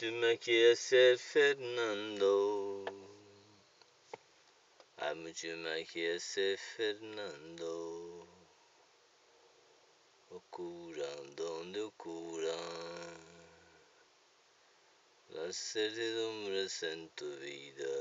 tú me quieres ser Fernando. Hay mucho me quieres ser Fernando. Ocurran donde ocurran las certidumbres en tu vida.